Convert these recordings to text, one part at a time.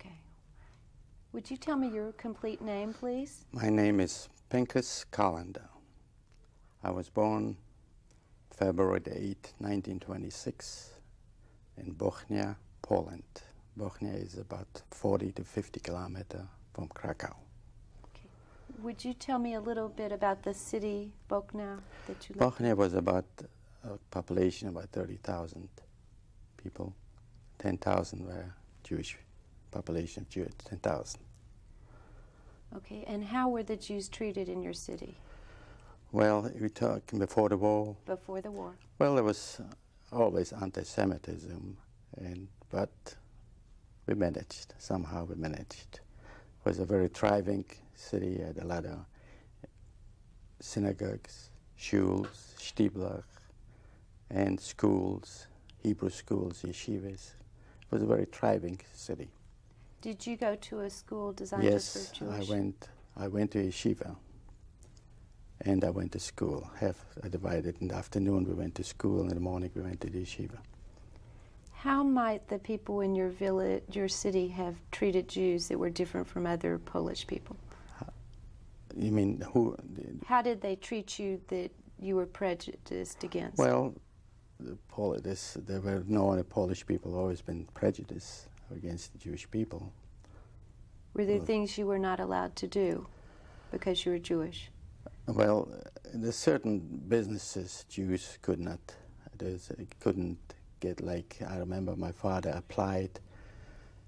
Okay. Would you tell me your complete name, please? My name is Pinchas Kolender. I was born February the 8th, 1926 in Bochnia, Poland. Bochnia is about 40 to 50 kilometers from Krakow. Okay. Would you tell me a little bit about the city Bochnia that you lived Bochnia was about a population of about 30,000 people. 10,000 were Jewish population of Jews, 10,000. Okay, and how were the Jews treated in your city Well, we talk before the war. before the war? Well, there was always anti-Semitism, and but we managed. Somehow we managed. It was a very thriving city. Had a lot of synagogues, shuls, shtibler, and schools, Hebrew schools, yeshivas. It was a very thriving city. Did you go to a school designed yes, for I went. I went to yeshiva, and I went to school. Half I divided in the afternoon. We went to school. In the morning, we went to the yeshiva. How might the people in your village, your city, have treated Jews that were different from other Polish people? You mean who? How did they treat you that you were prejudiced against? Well, the this, there were no other Polish people always been prejudiced against the Jewish people. were there well- things you were not allowed to do because you were Jewish? Well, there's certain businesses Jews could not. There's, uh, couldn't get like I remember my father applied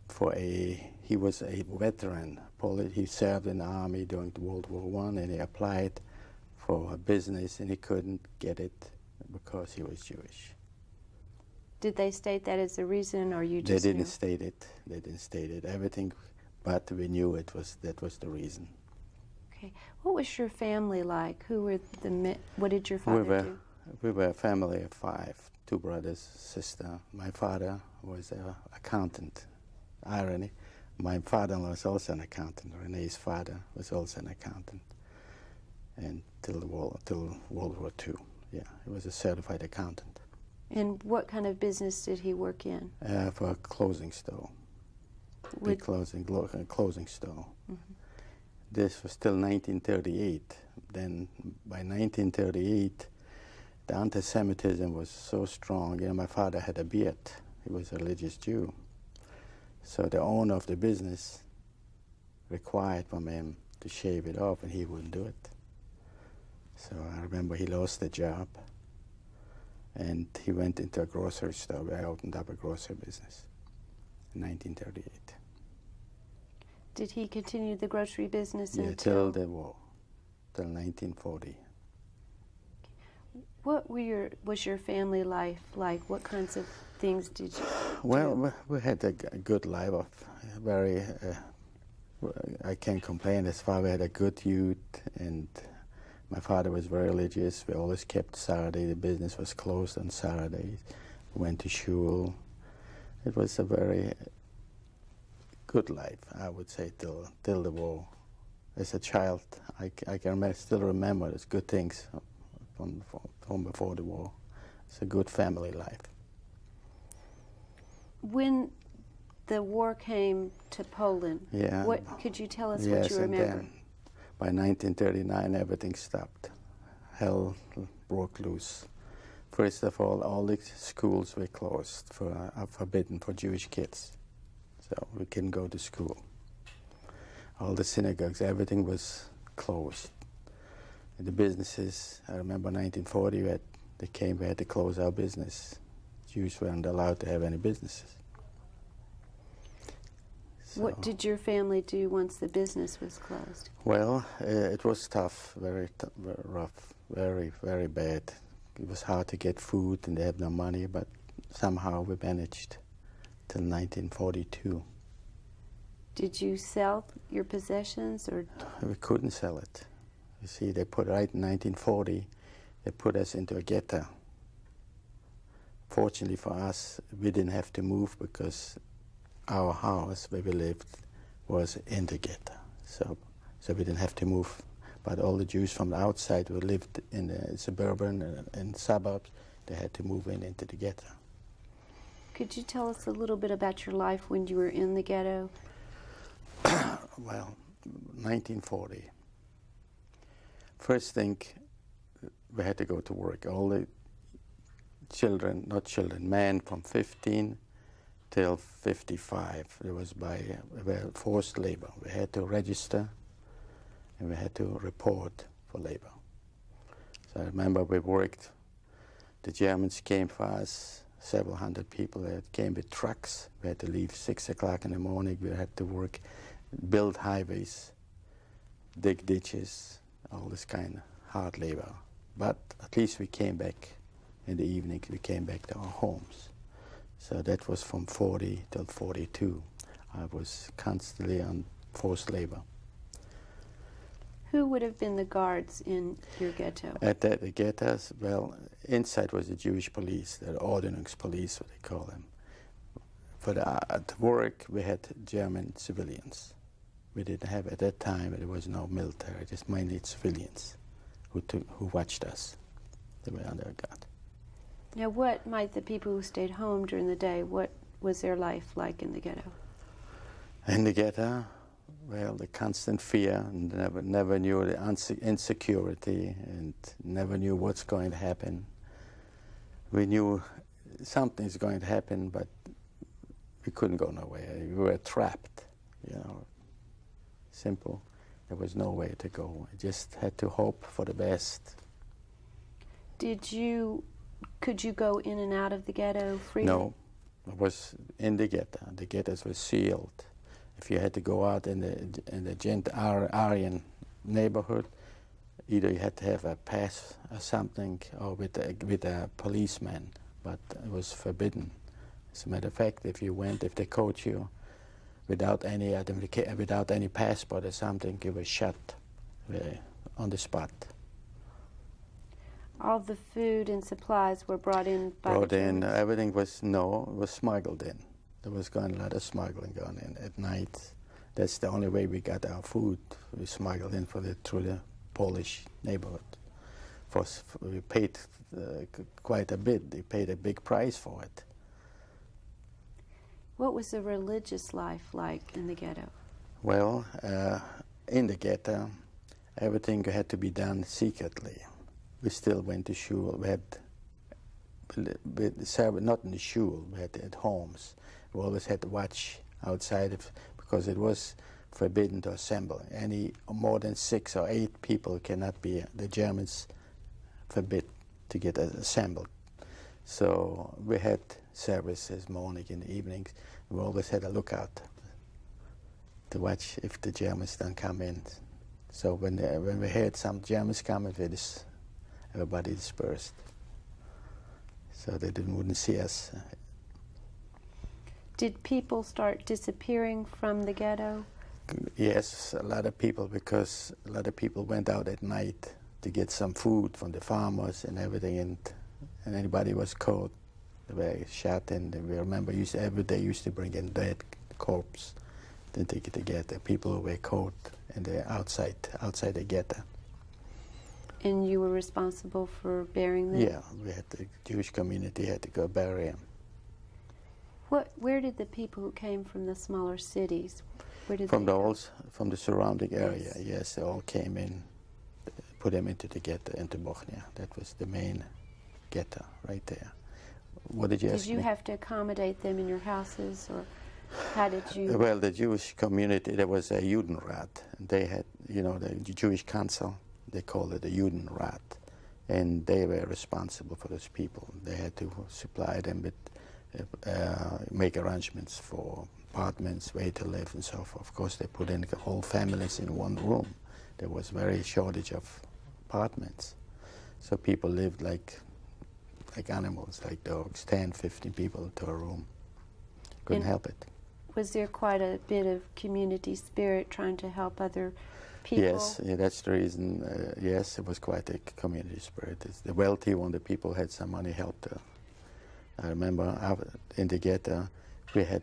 for a. He was a veteran. He served in the army during World War One, and he applied for a business, and he couldn't get it because he was Jewish. Did they state that as a reason, or you just? They didn't knew? state it. They didn't state it. Everything, but we knew it was that was the reason. Okay. What was your family like? Who were the? What did your father we were do? we were a family of five, two brothers, sister. My father was an accountant. Irony. My father-in-law was also an accountant. Renee's father was also an accountant. And till the war, till World War II, yeah, he was a certified accountant And what kind of business did he work in? uh, for a closing store. Big Would- closing, lo- uh, closing store. Mhm. This was still 1938. Then by 1938, the anti-Semitism was so strong. You know, my father had a beard. He was a religious Jew. So the owner of the business required from him to shave it off, and he wouldn't do it. So I remember he lost the job, and he went into a grocery store. where I opened up a grocery business in 1938. Did he continue the grocery business Yeah, until? the war, till 1940. What were your was your family life like? What kinds of things did you? Well, do? we- had a good life of uh, very. Uh, I can't complain as far. We had a good youth, and my father was very religious. We always kept Saturday. The business was closed on Saturdays. We went to shul. It was a very good life, I would say, till till the war. As a child, I, I can remember, still remember those good things from, from before the war. It's a good family life. when the war came to Poland, Yeah. what could you tell us yes, what you remember? By 1939 everything stopped. Hell broke loose. First of all, all the schools were closed for uh, forbidden for Jewish kids, so we couldn't go to school. All the synagogues, everything was closed. And the businesses, I remember 1940, we had, they came, we had to close our business. Jews weren't allowed to have any businesses. What did your family do once the business was closed? Well, uh, it was tough, very, t- very rough, very, very bad. It was hard to get food and they had no money, but somehow we managed till 1942. Did you sell your possessions or We couldn't sell it. You see, they put right in 1940, they put us into a ghetto. Fortunately for us, we didn't have to move because our house where we lived was in the ghetto. So, so we didn't have to move. But all the Jews from the outside who lived in the suburban and, and suburbs, they had to move in into the ghetto. Could you tell us a little bit about your life when you were in the ghetto? well, 1940. First thing, we had to go to work. All the children, not children, men from 15 till 55, it was by uh, forced labor. We had to register and we had to report for labor. So I remember we worked, the Germans came for us, several hundred people that came with trucks. We had to leave six o'clock in the morning. We had to work, build highways, dig ditches, all this kind of hard labor. But at least we came back in the evening, we came back to our homes. So that was from 40 till 42. I was constantly on forced labor. Who would have been the guards in your ghetto? At the, the ghettos, well, inside was the Jewish police, the ordnance police, what they call them. For the, uh, at work, we had German civilians. We didn't have, at that time, there was no military, just mainly civilians who, took, who watched us. They were under guard. Now, what might the people who stayed home during the day, what was their life like in the ghetto? In the ghetto, well, the constant fear, and never, never knew the insecurity, and never knew what's going to happen. We knew something's going to happen, but we couldn't go nowhere. We were trapped, you know. Simple. There was no way to go. I just had to hope for the best. Did you, could you go in and out of the ghetto freely? No, I was in the ghetto. The ghettos were sealed if you had to go out in the in the gent Aryan neighborhood, either you had to have a pass or something, or with a, with a policeman, but it was forbidden. As a matter of fact, if you went, if they caught you without any without any passport or something, you were shot uh, on the spot. All the food and supplies were brought in by brought in. Everything was no, was smuggled in. There was going a lot of smuggling going in at night. That's the only way we got our food. We smuggled in for the, through the Polish neighborhood. For, for we paid uh, quite a bit. They paid a big price for it. What was the religious life like in the ghetto? Well, uh, in the ghetto, everything had to be done secretly. We still went to shul. We had, not in the shul, we had at homes. We always had to watch outside of, because it was forbidden to assemble. Any more than six or eight people cannot be, the Germans forbid to get assembled. So we had services morning and evenings. We always had a lookout to watch if the Germans don't come in. So when, when we heard some Germans coming, we just, everybody dispersed. So they didn't, wouldn't see us did people start disappearing from the ghetto? Yes, a lot of people, because a lot of people went out at night to get some food from the farmers and everything, and, and anybody was caught, they were shot. And we remember used to, every day used to bring in dead corpse, then take it to get the People who were caught and they're outside, outside the ghetto. And you were responsible for burying them? Yeah, we had the Jewish community had to go bury them. What, where did the people who came from the smaller cities, where did from the all, from the surrounding area, yes. yes, they all came in, put them into the ghetto, into Bochnia. That was the main ghetto right there. What did you did you me? have to accommodate them in your houses, or how did you? Well, the Jewish community, there was a Judenrat. They had, you know, the Jewish council, they called it the Judenrat. And they were responsible for those people. They had to supply them with uh, make arrangements for apartments, where to live, and so forth. Of course, they put in the whole families in one room. There was very shortage of apartments, so people lived like like animals, like dogs, 10, 15 people to a room. Couldn't and help it. Was there quite a bit of community spirit trying to help other people? Yes, yeah, that's the reason. Uh, yes, it was quite a community spirit. It's the wealthy one, the people had some money, helped uh, I remember in the ghetto, we had,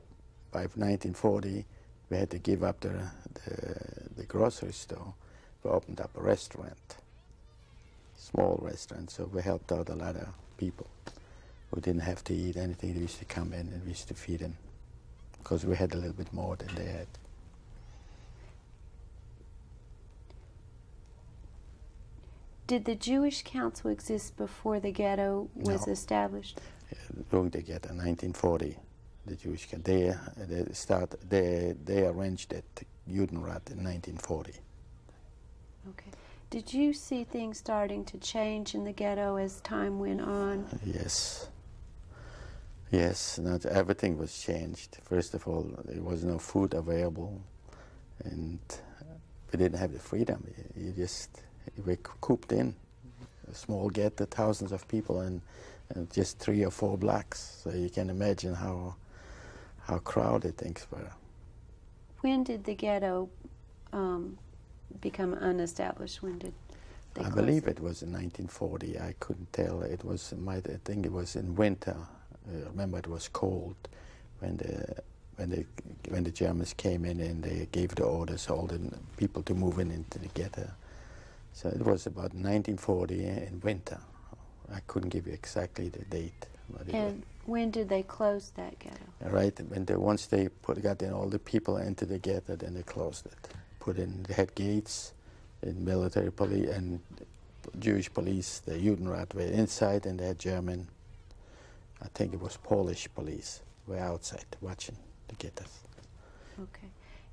by 1940, we had to give up the, the, the grocery store. We opened up a restaurant, small restaurant, so we helped out a lot of people who didn't have to eat anything. They used to come in and we used to feed them because we had a little bit more than they had. Did the Jewish Council exist before the ghetto was No. established? During the ghetto, 1940, the Jewish they they start they they arranged at Judenrat in 1940. Okay. Did you see things starting to change in the ghetto as time went on? Yes. Yes, not everything was changed. First of all, there was no food available, and we didn't have the freedom. You just were cooped in a small ghetto, thousands of people, and, and just three or four blacks. So you can imagine how how crowded things were. When did the ghetto um, become unestablished? When did they I believe it was in 1940. I couldn't tell. It was my. I think it was in winter. Uh, remember, it was cold when the when the when the Germans came in and they gave the orders all the people to move in into the ghetto. So it was about 1940 in winter. I couldn't give you exactly the date. And when did they close that ghetto? right when they once they put got in all the people into the ghetto, then they closed it. Put in they had gates, and military police and Jewish police. The Judenrat were inside, and they had German. I think it was Polish police were outside watching the ghettos. Okay.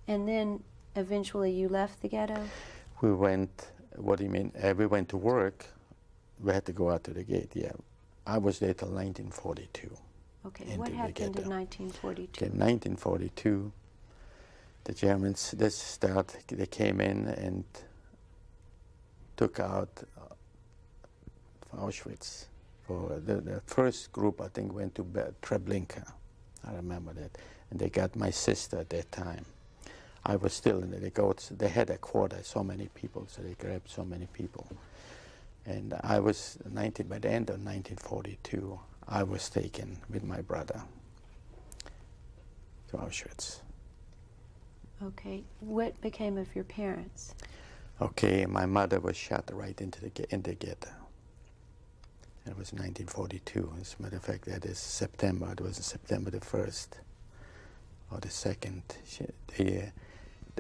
And then eventually you left the ghetto? We went. What do you mean? Uh, we went to work. We had to go out to the gate. Yeah, I was there till 1942. Okay. Into what happened in ghetto. 1942? Okay, 1942, the Germans, this start, they came in and took out uh, Auschwitz. For the, the first group, I think, went to Treblinka. I remember that. And they got my sister at that time. I was still in the, got, they had a quota, so many people, so they grabbed so many people. And I was 19, by the end of 1942, I was taken with my brother to Auschwitz. Okay. What became of your parents? Okay, my mother was shot right into the in the ghetto. It was 1942. As a matter of fact, that is September. It was September the first or the second. She, they, uh,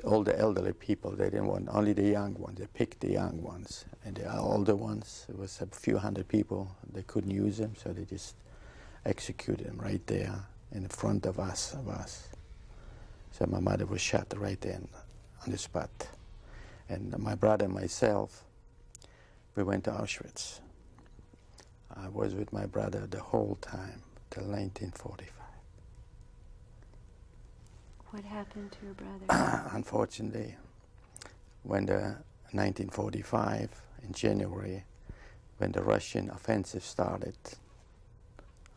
all the elderly people, they didn't want only the young ones. They picked the young ones, and the older ones. It was a few hundred people. They couldn't use them, so they just executed them right there in front of us. Of us. So my mother was shot right then on the spot. And my brother and myself, we went to Auschwitz. I was with my brother the whole time till 1945. What happened to your brother? Unfortunately, when the 1945 in January, when the Russian offensive started,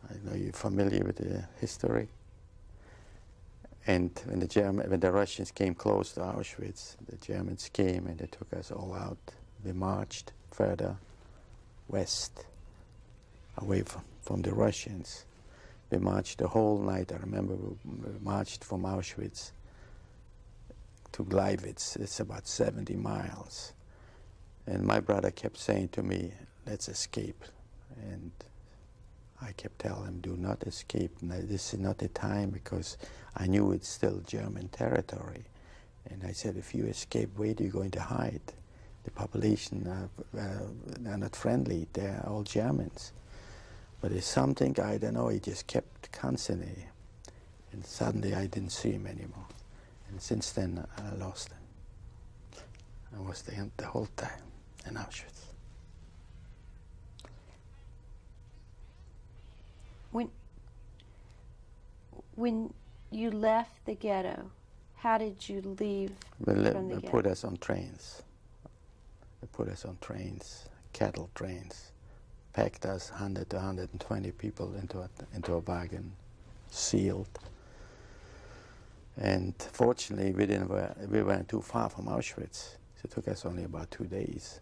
I know you're familiar with the history. And when the German, when the Russians came close to Auschwitz, the Germans came and they took us all out. We marched further west, away from, from the Russians. We marched the whole night. I remember we, marched from Auschwitz to Gleiwitz. It's about 70 miles. And my brother kept saying to me, let's escape. And I kept telling him, do not escape. This is not the time because I knew it's still German territory. And I said, if you escape, where are you going to hide? The population are, uh, are not friendly. They're all Germans. But it's something, I don't know, he just kept constantly. And suddenly I didn't see him anymore. And since then, I lost him. I was there the whole time in Auschwitz. When when you left the ghetto, how did you leave They, the they ghetto? put us on trains. They put us on trains, cattle trains, packed us 100 to 120 people into a, into a wagon, sealed. And fortunately, we didn't. wa- We weren't too far from Auschwitz. So it took us only about two days.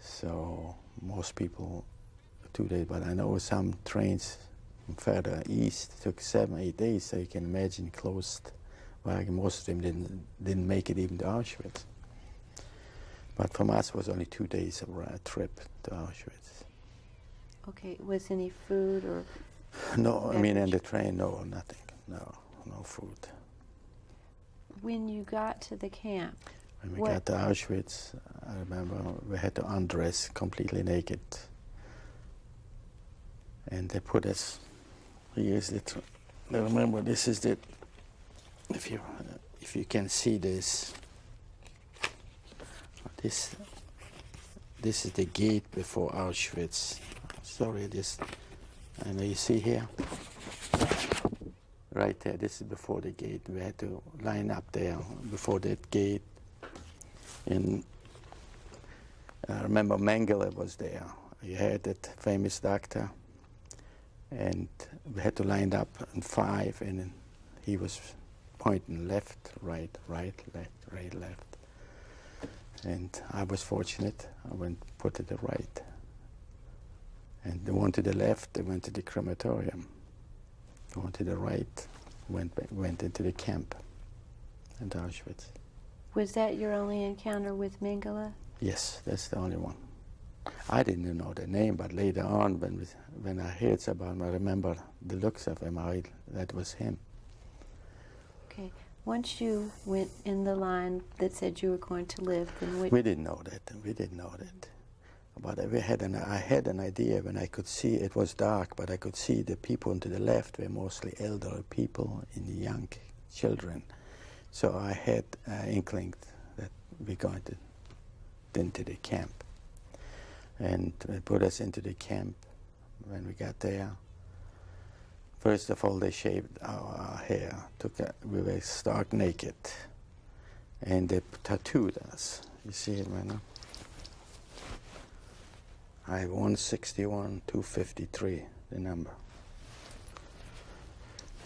So most people, two days. But I know some trains further east took seven, eight days. So you can imagine closed wagon. Most of them didn't didn't make it even to Auschwitz. But from us it was only two days of a trip to Auschwitz. Okay, was any food or No, I mean, in the train, no, nothing. No, no food. when you got to the camp? When we What- got to Auschwitz, I remember we had to undress completely naked. And they put us, here's it. I remember this is the, if you, if you can see this, this, this is the gate before Auschwitz. Sorry, this, know you see here, right there, this is before the gate. We had to line up there before that gate. And I remember Mengele was there. He had that famous doctor. And we had to line up in five, and he was pointing left, right, right, left, right, left. And I was fortunate. I went put to the right. And the one to the left, they went to the crematorium. The one to the right went, went into the camp in Auschwitz. Was that your only encounter with Mengele? Yes, that's the only one. I didn't know the name, but later on, when we, when I heard about him, I remember the looks of him. I, that was him. Okay. Once you went in the line that said you were going to live, then we... We didn't know that. We didn't know that. But we had an, I had an idea when I could see it was dark, but I could see the people to the left were mostly elderly people and young children. So I had uh, inkling that we're going to into the camp, and they put us into the camp. When we got there, first of all they shaved our hair. Took a, we were stark naked, and they tattooed us. You see it right now. I have 161, 253, the number.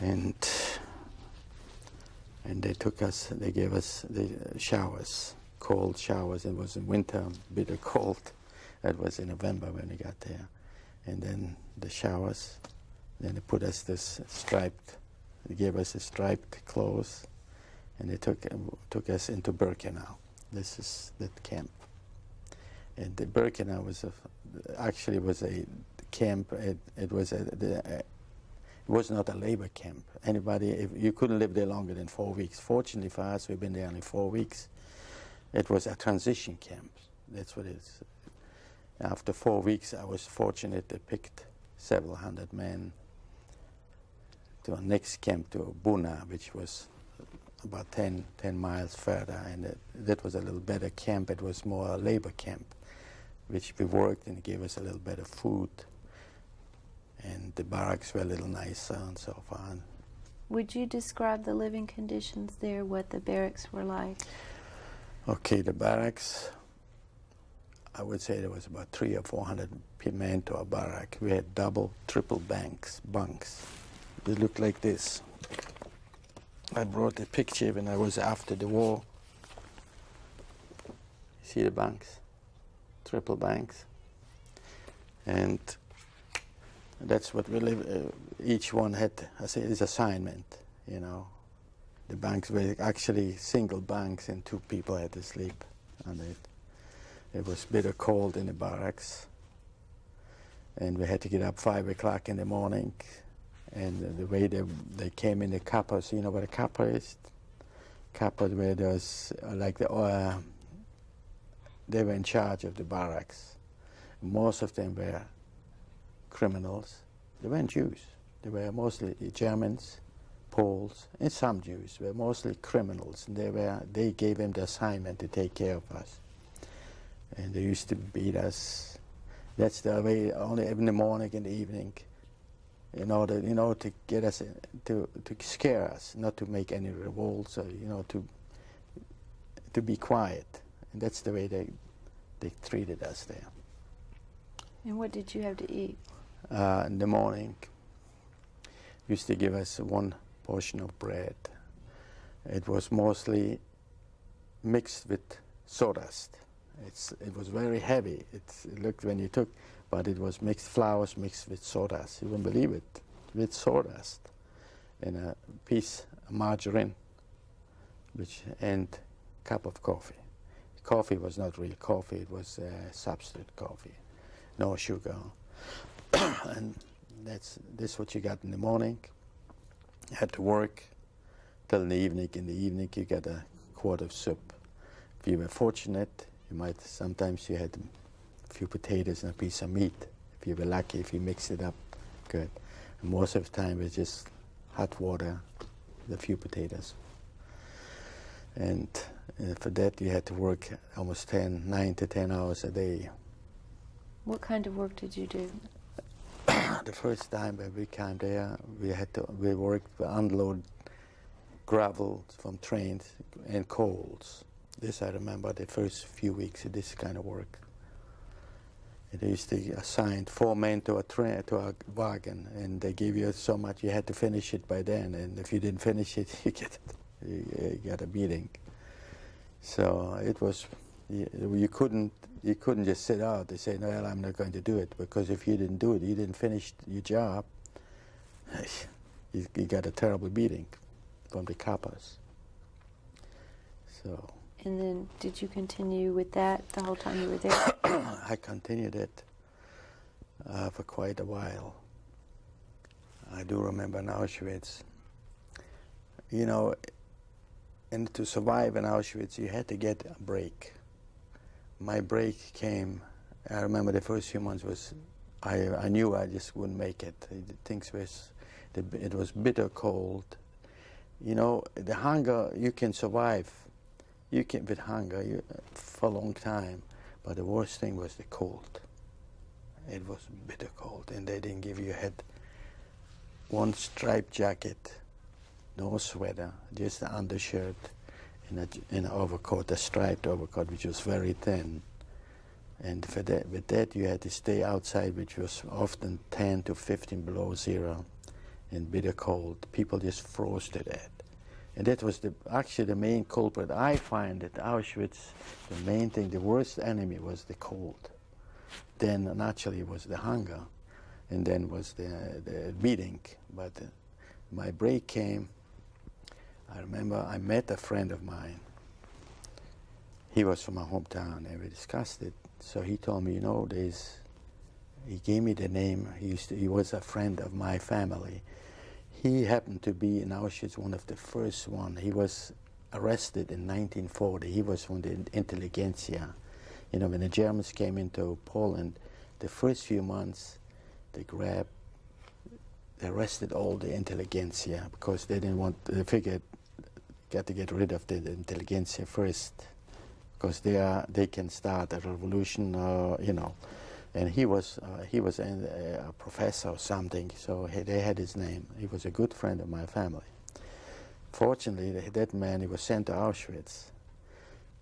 And and they took us, they gave us the showers, cold showers. It was in winter, bitter cold. That was in November when we got there. And then the showers, then they put us this striped, they gave us a striped clothes, and they took, took us into Birkenau. This is the camp. And the Birkenau was a, actually was a camp. It, it was a, the, it was not a labor camp. Anybody, if you couldn't live there longer than four weeks. Fortunately for us, we've been there only four weeks. It was a transition camp. That's what it is. After four weeks, I was fortunate. They picked several hundred men to our next camp to Buna, which was about 10, 10 miles further, and it, that was a little better camp. It was more a labor camp, which we worked and gave us a little bit of food, and the barracks were a little nicer and so on. would you describe the living conditions there, what the barracks were like? Okay, the barracks, I would say there was about three or four hundred pe- men to a barrack. We had double, triple banks, bunks. They looked like this. I brought a picture when I was after the war. See the banks? Triple banks. And that's what we live, uh, each one had, I say, his assignment, you know. The banks were actually single banks and two people had to sleep on it. It was bitter cold in the barracks. And we had to get up five o'clock in the morning. And the- the way they, they came in the kapos, you know what a kapo is? Kapo where there's uh, like the, uh, they were in charge of the barracks. Most of them were criminals. They weren't Jews. They were mostly Germans, Poles, and some Jews. Were mostly criminals. And they were they gave them the assignment to take care of us. And they used to beat us. That's the way only in the morning and the evening, in order you know to get us to to scare us, not to make any revolts, or you know to to be quiet. And that's the way they they treated us there. And what did you have to eat? uh, in the morning used to give us one portion of bread. It was mostly mixed with sawdust. It's, it was very heavy. It's, it looked when you took, but it was mixed flours mixed with sawdust. You wouldn't believe it, with sawdust, and a piece of margarine, which and cup of coffee. Coffee was not real coffee; it was uh, substitute coffee, no sugar. and that's this what you got in the morning. You had to work till the evening. In the evening, you got a quart of soup. If you were fortunate, you might sometimes you had a few potatoes and a piece of meat. If you were lucky, if you mixed it up, good. And most of the time, it's just hot water, a few potatoes. And uh, for that, you had to work almost 10, 9 to 10 hours a day. What kind of work did you do? the first time when we came there, we had to we worked we unload gravel from trains and coals. This I remember the first few weeks of this kind of work. It used to assign four men to a train to a wagon, and they give you so much. You had to finish it by then, and if you didn't finish it, you get you, you get a beating. So it was you, you couldn't you couldn't just sit out and say, no, well, I'm not going to do it, because if you didn't do it, you didn't finish your job, you, you got a terrible beating from the kapos. So. And then, did you continue with that the whole time you were there? I continued it uh, for quite a while. I do remember in Auschwitz. You know, and to survive in Auschwitz, you had to get a break my break came. I remember the first few months was, I, I knew I just wouldn't make it. Things was, it was bitter cold. You know, the hunger you can survive. You can with hunger you, for a long time, but the worst thing was the cold. It was bitter cold, and they didn't give you a head. One striped jacket, no sweater, just the undershirt in, a, in an overcoat, a striped overcoat, which was very thin. And for that, with that, you had to stay outside, which was often 10 to 15 below zero in bitter cold. People just froze to death. And that was the, actually the main culprit. I find at Auschwitz, the main thing, the worst enemy was the cold. Then naturally was the hunger, and then was the, the beating. But uh, my break came I remember I met a friend of mine. He was from my hometown, and we discussed it. So he told me, you know, there's. He gave me the name. He used to, he was a friend of my family. He happened to be in Auschwitz one of the first one. He was arrested in 1940. He was from the intelligentsia. You know, when the Germans came into Poland, the first few months, they grabbed, they arrested all the intelligentsia because they didn't want. They figured got to get rid of the, intelligentsia first, because they are they can start a revolution, uh, you know. And he was uh, he was a, a, professor or something, so he, they had his name. He was a good friend of my family. Fortunately, that man he was sent to Auschwitz,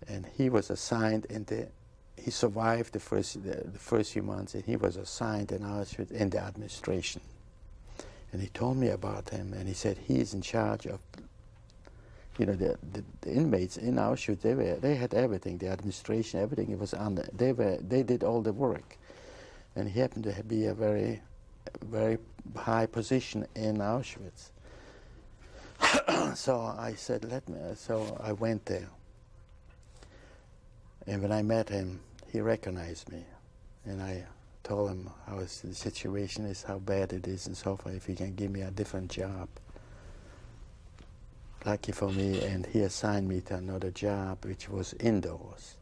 and he was assigned in the. He survived the first the, the first few months, and he was assigned in Auschwitz in the administration. And he told me about him, and he said he is in charge of you know, the, the, the, inmates in Auschwitz, they were, they had everything, the administration, everything. It was under, they were, they did all the work, and he happened to be a very, very high position in Auschwitz. so I said, let me. So I went there, and when I met him, he recognized me, and I told him how the situation is, how bad it is, and so forth. If he can give me a different job lucky for me, and he assigned me to another job, which was indoors.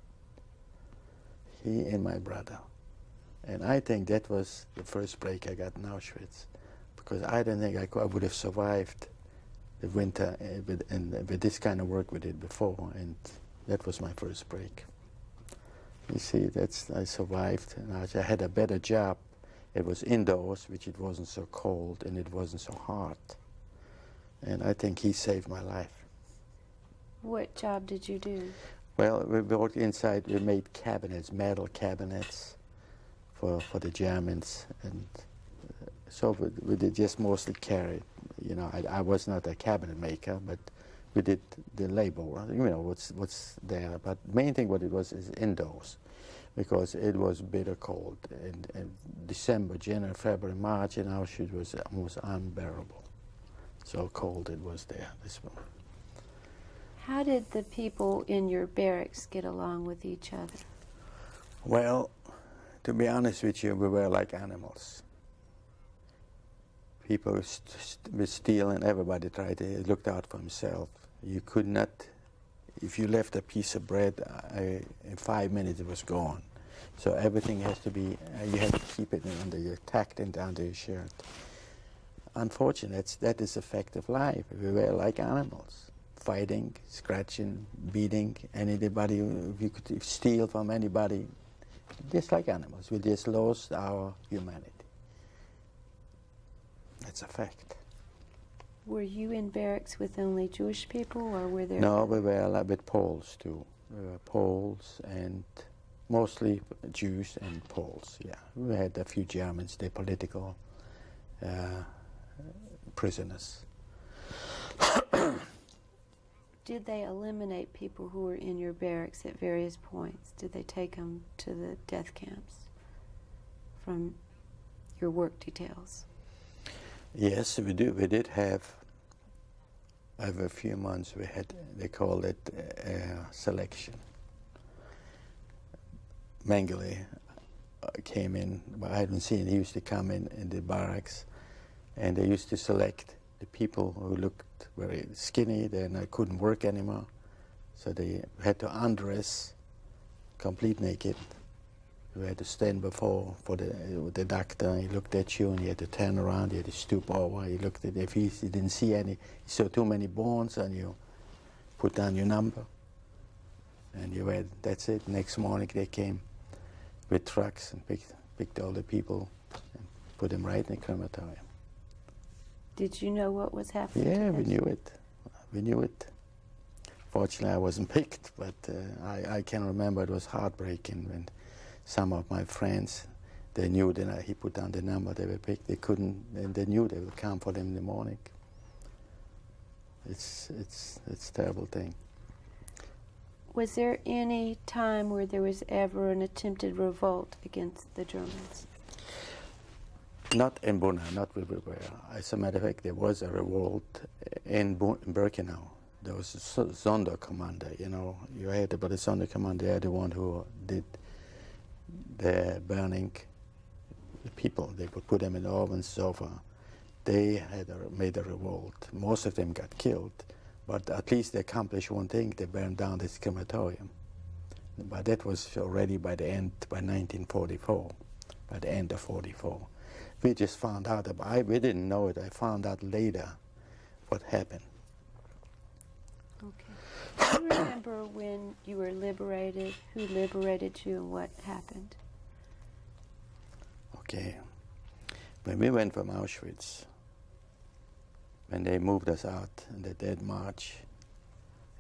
He and my brother. And I think that was the first break I got in Auschwitz, because I don't think I, could, I would have survived the winter uh, with, and, with this kind of work we did before, and that was my first break. You see, that's I survived, and I had a better job. It was indoors, which it wasn't so cold and it wasn't so hot. And I think he saved my life. What job did you do? Well, we worked inside, we made cabinets, metal cabinets for, for the Germans. And uh, so we, we, did just mostly carry. You know, I, I, was not a cabinet maker, but we did the labor, you know, what's, what's there. But main thing what it was is indoors because it was bitter cold. And, and December, January, February, March in Auschwitz was almost unbearable. So cold it was there this morning. How did the people in your barracks get along with each other? Well, to be honest with you, we were like animals. People were, st- stealing. Everybody tried to look out for himself. You could not, if you left a piece of bread, uh, in five minutes it was gone. So everything has to be, uh, you have to keep it under your, tucked into under your shirt. Unfortunately, that's, that is a fact of life. We were like animals, fighting, scratching, beating anybody. If you could steal from anybody, just like animals. We just lost our humanity. That's a fact. Were you in barracks with only Jewish people, or were there? No, we were a lot with Poles too. We were Poles and mostly Jews and Poles. Yeah, we had a few Germans. They're political uh, prisoners. Did they eliminate people who were in your barracks at various points? Did they take them to the death camps from your work details? Yes, we do. We did have over a few months. We had they called it uh, selection. Mengele uh, came in. But I hadn't seen. He used to come in in the barracks, and they used to select the people who looked very skinny. Then I couldn't work anymore, so they had to undress, complete naked. You had to stand before for the the doctor. He looked at you, and you had to turn around. You had to stoop over. He looked at if he, he didn't see any, he saw too many bones, and you put down your number, and you had that's it. Next morning they came with trucks and picked picked all the people and put them right in the crematorium. Did you know what was happening? Yeah, we knew it. We knew it. Fortunately, I wasn't picked, but uh, I, I can remember it was heartbreaking when some of my friends, they knew that I, he put down the number they were picked. They couldn't, and they knew they would come for them in the morning. It's, it's, it's a terrible thing. Was there any time where there was ever an attempted revolt against the Germans? Not in Buna, not everywhere. As a matter of fact, there was a revolt in, Bu- in Birkenau. There was a so- commander, you know. You heard about the Sonderkommando, they're the one who did the burning the people. They would put them in the ovens, so far. They had a, made a revolt. Most of them got killed, but at least they accomplished one thing, they burned down this crematorium. But that was already by the end, by 1944, by the end of 44 we just found out about I we didn't know it. I found out later what happened. Okay. Do you remember when you were liberated, who liberated you, and what happened? Okay. When we went from Auschwitz, when they moved us out in the Dead March,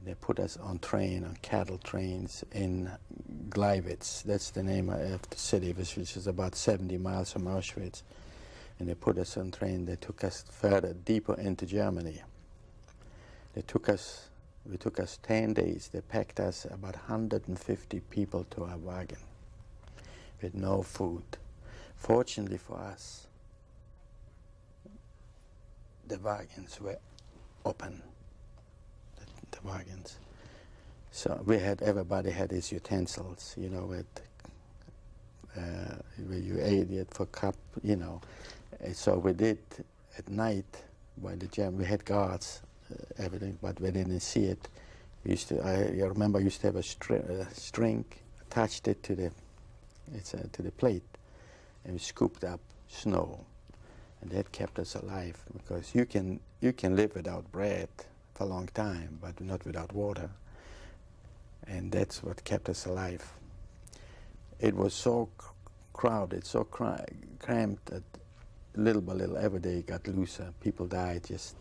they put us on train, on cattle trains in Gleiwitz. That's the name of the city, which which is about 70 miles from Auschwitz. And they put us on train. They took us further, deeper into Germany. They took us, we took us 10 days. They packed us about 150 people to our wagon with no food. Fortunately for us, the wagons were open, the, the wagons. So we had, everybody had his utensils, you know, with, uh, where you ate it for cup, you know. So we did at night while the jam, we had guards, uh, everything, but we didn't see it. We used to, I, I remember I used to have a stri- uh, string, attached it to the, it's, uh, to the plate, and we scooped up snow. And that kept us alive because you can you can live without bread for a long time but not without water. And that's what kept us alive. It was so crowded so cra- cramped that little by little every day it got looser people died just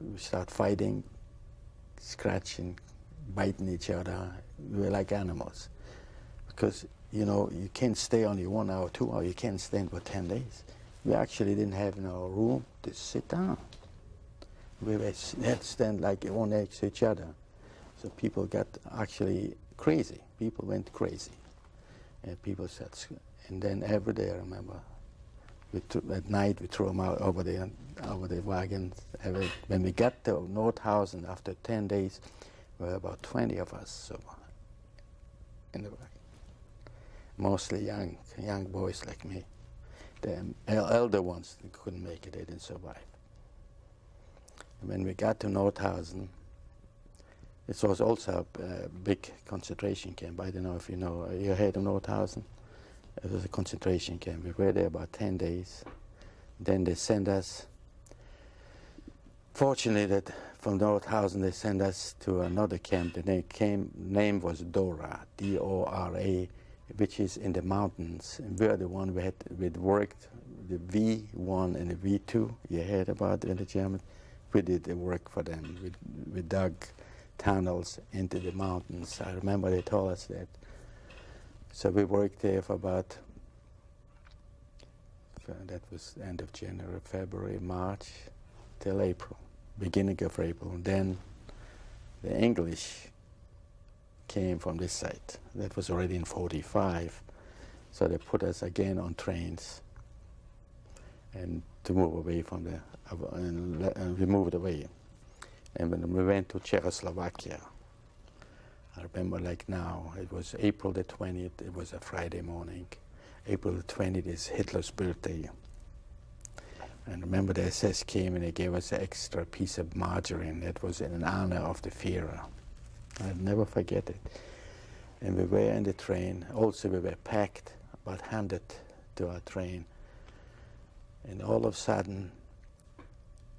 we start fighting scratching biting each other we were like animals because you know you can't stay only one hour, two hours. You can't stand for ten days. We actually didn't have no room to sit down. We were had to stand like one next to each other. So people got actually crazy. People went crazy. And people said, and then every day I remember, at night we threw them out over the over the wagons. When we got to Nordhausen after ten days, there were about twenty of us. So in the wagon mostly young young boys like me. The elder ones couldn't make it, they didn't survive. And when we got to Nordhausen, it was also a big concentration camp. I don't know if you know, you heard of Nordhausen? It was a concentration camp. We were there about 10 days. Then they sent us, fortunately that from Nordhausen they sent us to another camp. The name, came, name was Dora, D-O-R-A, which is in the mountains. And we're the one we had we worked, the V1 and the V2, you heard about in the German. We did the work for them. We, we dug tunnels into the mountains. I remember they told us that. So we worked there for about, that was end of January, February, March, till April, beginning of April. And then the English came from this site. That was already in 45. So they put us again on trains and to move away from the, and, and we moved away. And when we went to Czechoslovakia, I remember like now, it was April the 20th, it was a Friday morning. April the 20th is Hitler's birthday. And remember the SS came and they gave us an extra piece of margarine that was in honor of the Führer. I'll never forget it. And we were in the train. Also, we were packed, about 100 to our train. And all of a sudden,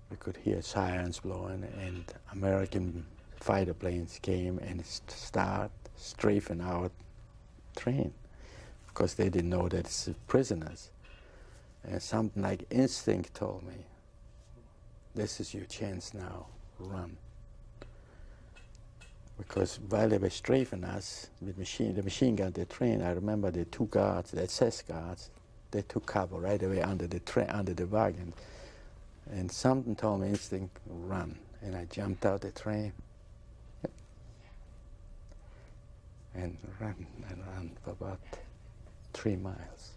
we could hear sirens blowing, and American fighter planes came and start strafing our train because they didn't know that it's prisoners. And something like instinct told me, this is your chance now, run. Because while they were strafing us with machine, the machine gun, the train, I remember the two guards, the SS guards, they took cover right away under the train, under the wagon. And something told me instinct, run. And I jumped out the train and ran and ran for about three miles.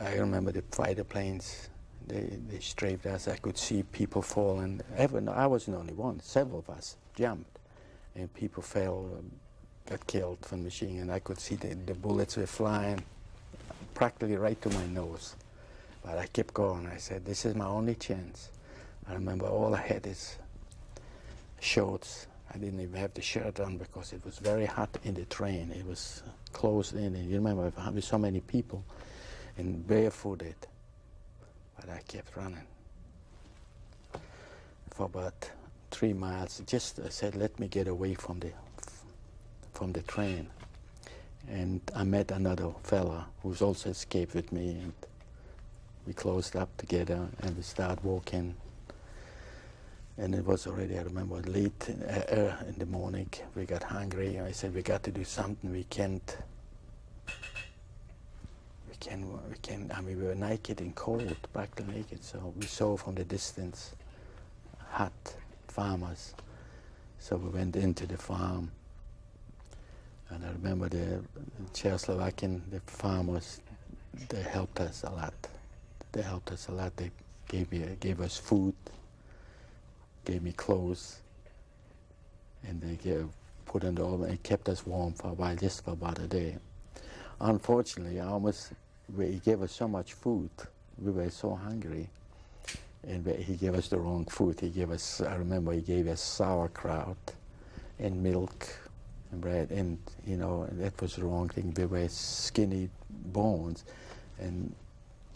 I remember the fighter planes, they, they strafed us. I could see people falling. Even, I wasn't the only one. Several of us jumped, and people fell, um, got killed from machine and I could see the, the bullets were flying practically right to my nose. But I kept going. I said, this is my only chance. I remember all I had is shorts. I didn't even have the shirt on because it was very hot in the train. It was closed in, and you remember having so many people and barefooted. But I kept running for about three miles. Just I said, let me get away from the from the train. And I met another fella who's also escaped with me, and we closed up together and we started walking. And it was already, I remember, late in, uh, uh, in the morning. We got hungry. I said, we got to do something. We can't, we can, we can, I mean, we were naked and cold, practically naked. So we saw from the distance hut, farmers. So we went into the farm. And I remember the Czechoslovakian, the farmers, they helped us a lot they helped us a lot. They gave gave us food, gave me clothes, and they gave, put in the oven and kept us warm for a while, just for about a day. Unfortunately, I almost he gave us so much food, we were so hungry, and he gave us the wrong food. He gave us, I remember, he gave us sauerkraut and milk and bread, and you know that was the wrong thing. We were skinny bones, and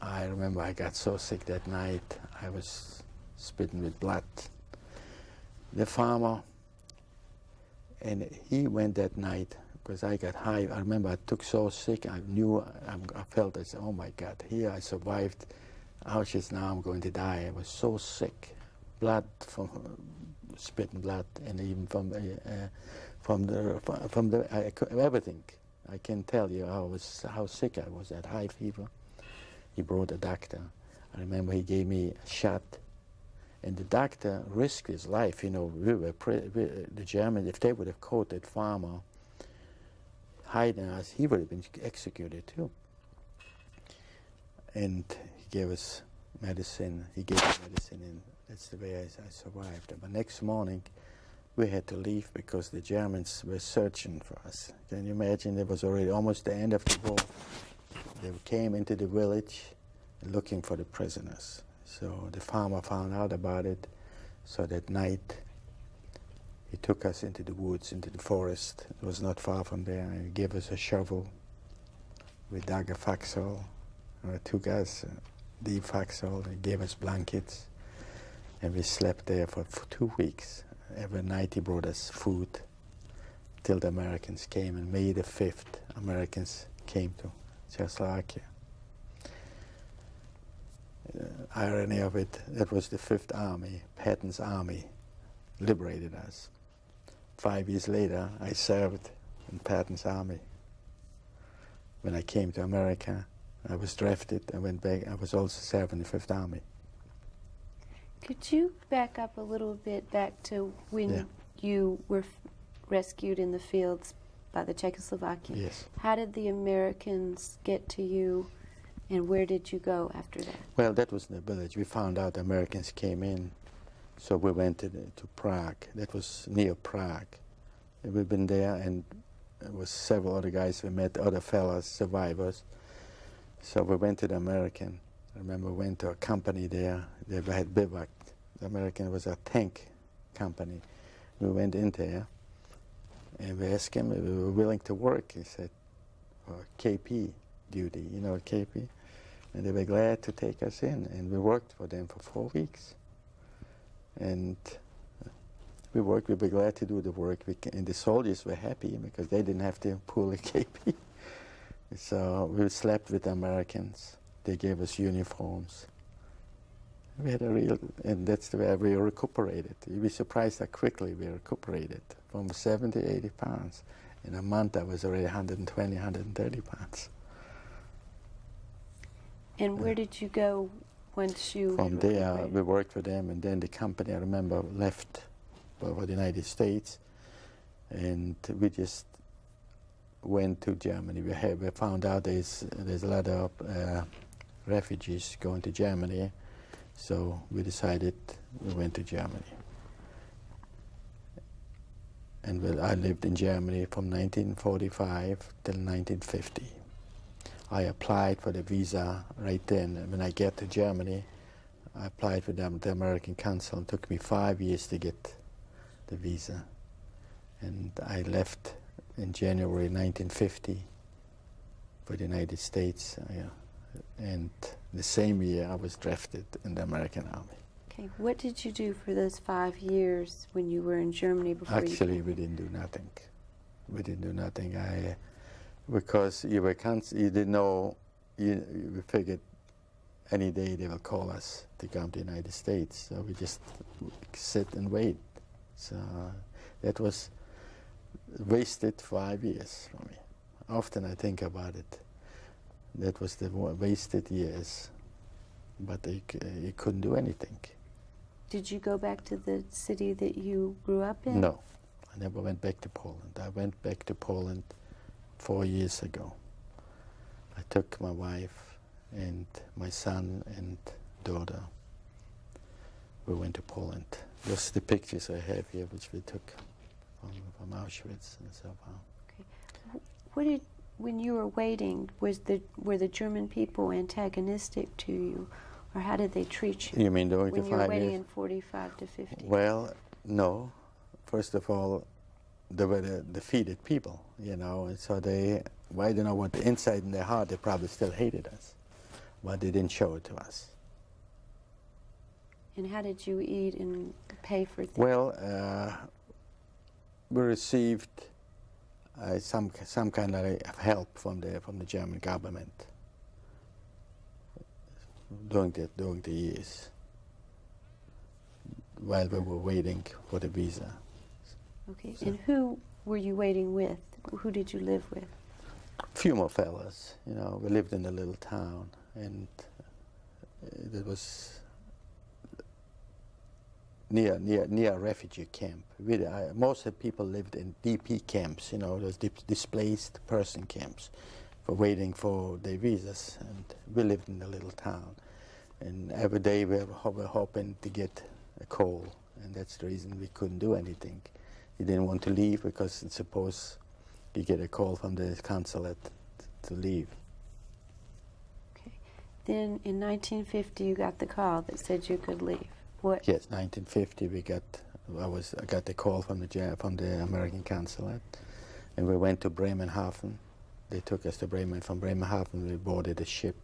I remember I got so sick that night, I was spitting with blood. The farmer, and he went that night because I got high. I remember I took so sick, I knew, I, I felt, I said, oh my God, here I survived Auschwitz, now I'm going to die. I was so sick. Blood from spitting blood, and even from uh, from the from the uh, everything. I can tell you how was how sick I was. At high fever he brought a doctor. I remember he gave me a shot, and the doctor risked his life. You know, we were we, the Germans. If they would have caught that farmer hiding us, he would have been executed too. And he gave us medicine. He gave us medicine, and that's the way I, I survived. But next morning, we had to leave because the Germans were searching for us. Can you imagine? It was already almost the end of the war they came into the village looking for the prisoners. So the farmer found out about it. So that night, he took us into the woods, into the forest. It was not far from there. And he gave us a shovel. We dug a foxhole. Or took us uh, the foxhole. He gave us blankets. And we slept there for, for two weeks. Every night he brought us food till the Americans came. And May the 5th, Americans came to Czechoslovakia. Uh, irony of it, that was the Fifth Army, Patton's army, liberated us. Five years later, I served in Patton's army. When I came to America, I was drafted. I went back. I was also serving the Fifth Army. Could you back up a little bit back to when Yeah. you were f- rescued in the fields by the Czechoslovakians? Yes. How did the Americans get to you, and where did you go after that? Well, that was in the village. We found out Americans came in, so we went to, the, uh, to Prague. That was near Prague. And we've been there, and there was several other guys. We met other fellas, survivors. So we went to the American. I remember we went to a company there. They had bivouac. The American was a tank company. We went in there, and we asked him if we were willing to work. He said, KP duty, you know KP? And they were glad to take us in, and we worked for them for four weeks. And we worked, we were glad to do the work, and the soldiers were happy because they didn't have to pull a KP. so we slept with Americans. They gave us uniforms. We had a real, and that's the way we recuperated. You'd be surprised how quickly we recuperated from 70, 80 pounds. In a month, I was already 120, 130 pounds. And where did you go once you? From there, we worked for them, and then the company, I remember, left for for the United States, and we just went to Germany. We, had, we found out there's, there's a lot of uh, refugees going to Germany, so we decided we went to Germany. And well, I lived in Germany from 1945 till 1950. I applied for the visa right then. When I get to Germany, I applied for them, the American consul. It took me five years to get the visa. And I left in January 1950 for the United States. uh, and the same year I was drafted in the American Army. Okay. What did you do for those five years when you were in Germany before you? Actually, we didn't do nothing. We didn't do nothing. I, because you were you didn't know, you, we figured any day they will call us to come to the United States. So we just sit and wait. So that was wasted five years for me. Often I think about it. That was the wasted years. But you, c- you couldn't do anything. Did you go back to the city that you grew up in? No, I never went back to Poland. I went back to Poland four years ago. I took my wife and my son and daughter. We went to Poland. Just the pictures I have here, which we took from, from Auschwitz and so on. Okay. What did when you were waiting? Was the were the German people antagonistic to you, or how did they treat you You mean during when you were five waiting years? in forty-five to fifty? Well, no. First of all, they were the defeated people, you know, and so they, well, I don't know what inside in their heart, they probably still hated us, but they didn't show it to us. And how did you eat and pay for things? Well, uh, we received uh, some some kind of help from the from the German government during the during the years while we were waiting for the visa. Okay. so- And who were you waiting with? Who did you live with? A few more fellas. You know, we lived in a little town, and uh, it was near near near a refugee camp. We, uh, most of the people lived in DP camps. You know, those displaced person camps, for waiting for their visas. And we lived in a little town, and every day we were, ho- were hoping to get a call, and that's the reason we couldn't do anything. We didn't want to leave because suppose you get a call from the consulate to leave. then in 1950 you got the call that said you could leave. What? Yes, 1950 we got, I was, I got the call from the, from the American consulate and we went to Bremerhaven. They took us to Bremen. From Bremerhaven we boarded a ship.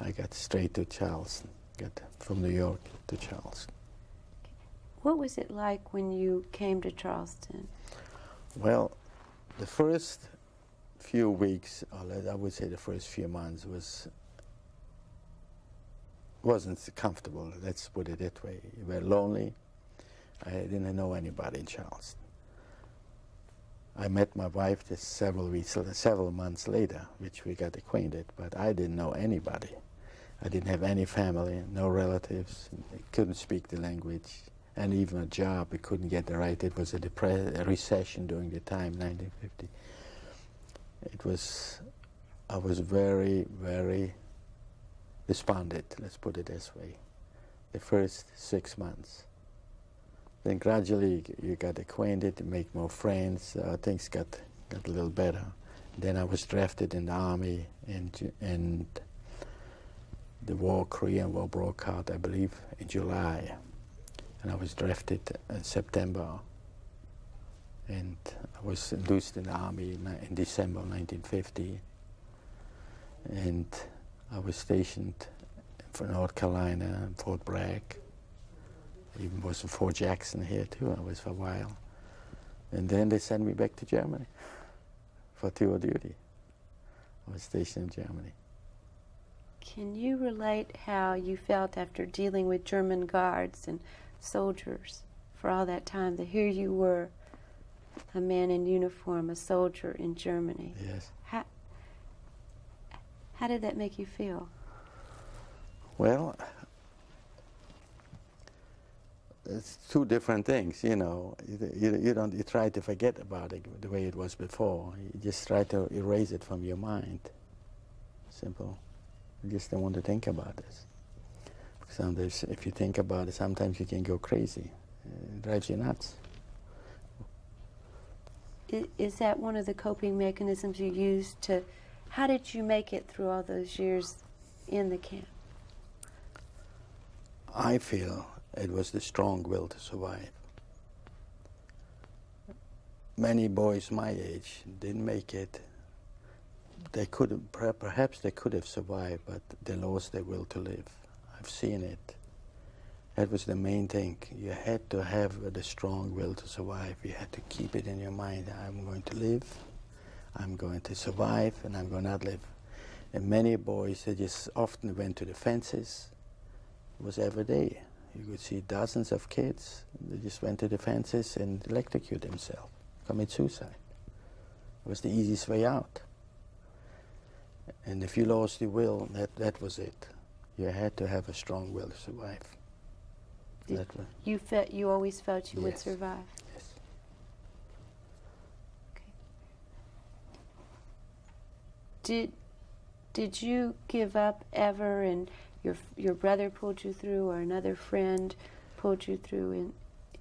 I got straight to Charleston, got from New York to Charleston. What was it like when you came to Charleston? Well, the first few weeks, I would say the first few months, was wasn't comfortable. Let's put it that way. You were lonely. I didn't know anybody in Charleston. I met my wife several weeks, several months later, which we got acquainted. But I didn't know anybody. I didn't have any family, no relatives. I couldn't speak the language, and even a job I couldn't get the right. It was a, a recession during the time, 1950. It was. I was very, very responded, let's put it this way, the first six months. Then gradually you got acquainted, you make more friends, uh, things got, got a little better. Then I was drafted in the army and, and the war, Korean War broke out, I believe, in July. And I was drafted in September. And I was enlisted in the army in, uh, in December 1950. And I was stationed for North Carolina, Fort Bragg. Even was in Fort Jackson here too. I was for a while, and then they sent me back to Germany for tour duty. I was stationed in Germany. Can you relate how you felt after dealing with German guards and soldiers for all that time? That here you were, a man in uniform, a soldier in Germany. Yes. How, how did that make you feel? Well, it's two different things, you know. You, you, you, don't you try to forget about it the way it was before. You just try to erase it from your mind. Simple. You just don't want to think about this. Sometimes, if you think about it, sometimes you can go crazy. It drives you nuts. Is that one of the coping mechanisms you used to how did you make it through all those years in the camp? I feel it was the strong will to survive. Many boys my age didn't make it. They could perhaps they could have survived, but they lost their will to live. I've seen it. That was the main thing. You had to have the strong will to survive. You had to keep it in your mind. I'm going to live. I'm going to survive and I'm going to outlive. And many boys, they just often went to the fences. It was every day. You could see dozens of kids. They just went to the fences and electrocute themselves, commit suicide. It was the easiest way out. And if you lost the will, that, that was it. You had to have a strong will to survive. you felt you always felt you yes. would survive. Did did you give up ever, and your your brother pulled you through, or another friend pulled you through in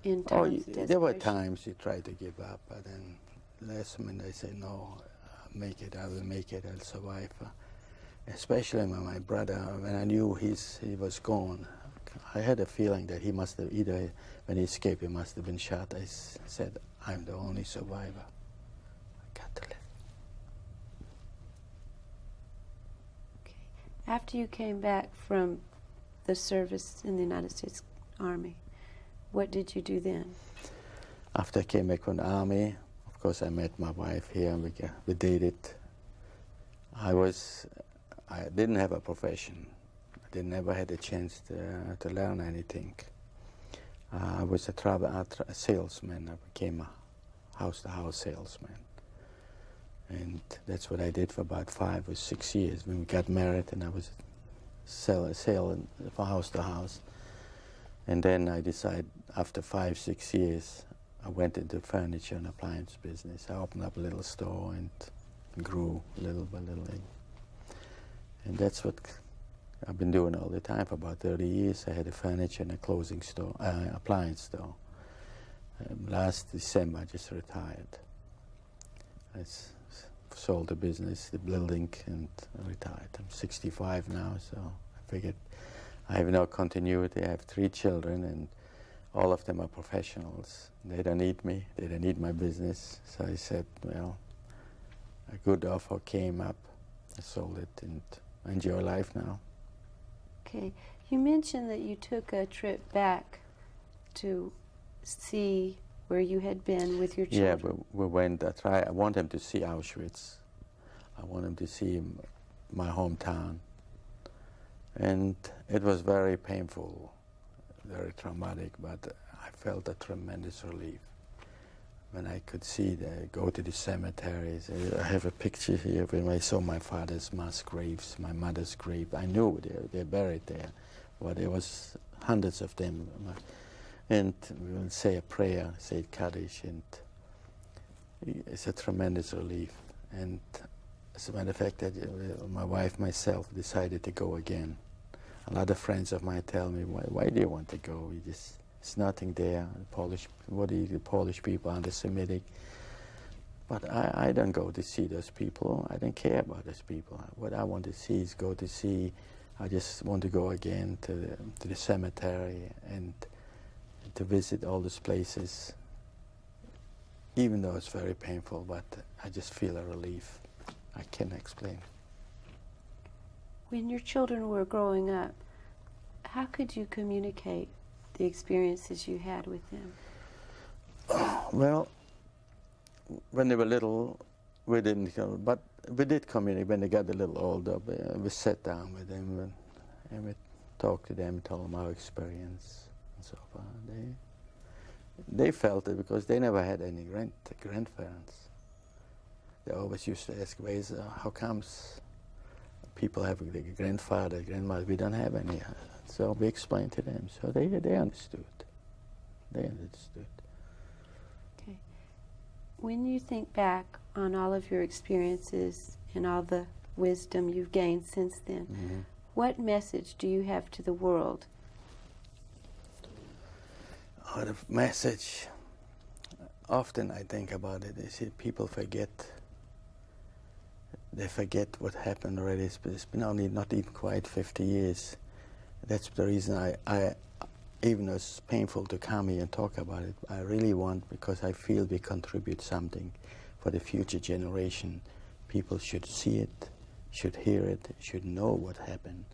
in oh, times oh, there were times you tried to give up, but then last minute I said no, I'll make it. I will make it. I'll survive. Especially when my brother, when I knew he's he was gone, I had a feeling that he must have either when he escaped, he must have been shot. I said, I'm the only survivor. I got to live. Okay. After you came back from the service in the United States Army, what did you do then? After I came back from the Army, of course, I met my wife here and we, we dated. I was, I didn't have a profession. I didn't ever had a chance to, to learn anything. Uh, I was a, travel, a, a salesman. I became a house-to-house -house salesman. And that's what I did for about five or six years. When we got married, and I was selling, selling from house to house. And then I decided, after five, six years, I went into furniture and appliance business. I opened up a little store and grew little by little. And that's what I've been doing all the time for about 30 years. I had a furniture and a clothing store, uh, appliance store. Um, last December, I just retired. It's sold the business, the building, and retired. I'm 65 now, so I figured I have no continuity. I have three children, and all of them are professionals. They don't need me. They don't need my business. So I said, well, a good offer came up. I sold it and I enjoy life now. Okay. You mentioned that you took a trip back to see where you had been with your children. Yeah, we, we went. I try. I want them to see Auschwitz. I want them to see my hometown. And it was very painful, very traumatic, but I felt a tremendous relief when I could see the go to the cemeteries. I have a picture here when I saw my father's mass graves, my mother's grave. I knew they're, they're buried there, but there was hundreds of them. And we will say a prayer, say Kaddish, and it's a tremendous relief. And as a matter of fact, that uh, my wife, myself, decided to go again. A lot of friends of mine tell me, why, why do you want to go? You just it's nothing there. The Polish, what do the Polish people anti-Semitic? But I, I don't go to see those people. I don't care about those people. What I want to see is go to see. I just want to go again to the, to the cemetery and to visit all those places. Even though it's very painful, but I just feel a relief. I can't explain. When your children were growing up, how could you communicate the experiences you had with them? Well, when they were little, we didn't, but we did communicate when they got a little older. We sat down with them and, and we talked to them, told them our experience and so on. They, they felt it because they never had any grand, grandparents. They always used to ask, ways, uh, how comes people have a grandfather, grandmother, we don't have any. So we explained to them. So they, they understood. They understood. Okay. When you think back on all of your experiences and all the wisdom you've gained since then, mm-hmm. what message do you have to the world? Oh, the message, often I think about it, is that people forget. They forget what happened already. It's been only not even quite 50 years that's the reason I, I, even it's painful to come here and talk about it, I really want, because I feel we contribute something for the future generation. People should see it, should hear it, should know what happened.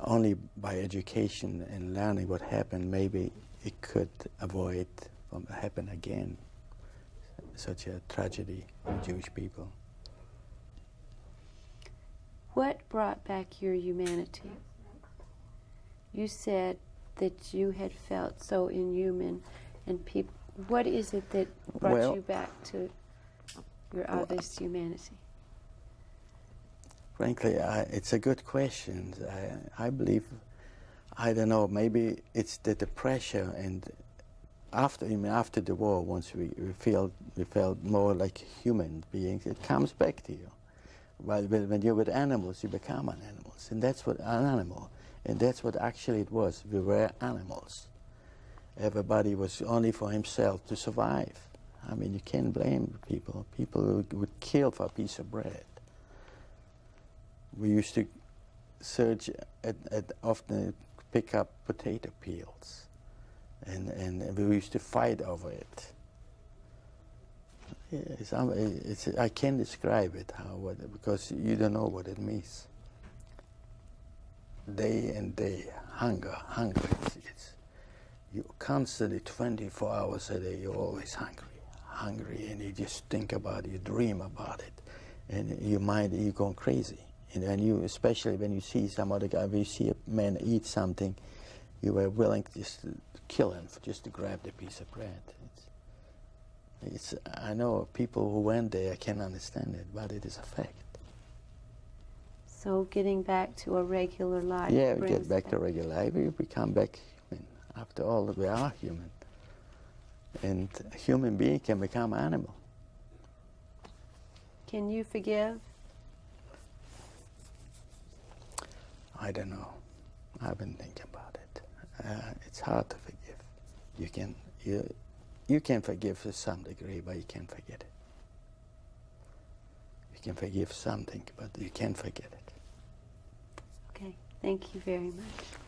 Only by education and learning what happened, maybe it could avoid from happen again, such a tragedy for Jewish people. What brought back your humanity? You said that you had felt so inhuman, and people. What is it that brought well, you back to your other's humanity? Frankly, I, it's a good question. I, I believe, I don't know. Maybe it's the, the pressure and after I mean, after the war, once we, we feel we felt more like human beings, it comes back to you. While when you're with animals, you become an animal, and that's what an animal. And that's what actually it was. We were animals. Everybody was only for himself to survive. I mean, you can't blame people. People would kill for a piece of bread. We used to search at, at often pick up potato peels, and, and we used to fight over it. It's, it's, I can't describe it how because you don't know what it means day and day, hunger, hunger. It's, it's, you constantly, 24 hours a day, you're always hungry, hungry, and you just think about it, you dream about it, and your mind, you're going crazy. And you, especially when you see some other guy, when you see a man eat something, you are willing just to kill him just to grab the piece of bread. It's, it's, I know people who went there I can't understand it, but it is a fact. So getting back to a regular life. Yeah, we get back to regular life. We become back human. After all, we are human. And a human being can become animal. Can you forgive? I don't know. I've been thinking about it. Uh, it's hard to forgive. You can you you can forgive to some degree, but you can't forget it. Can forgive something, but you can't forget it. Okay, thank you very much.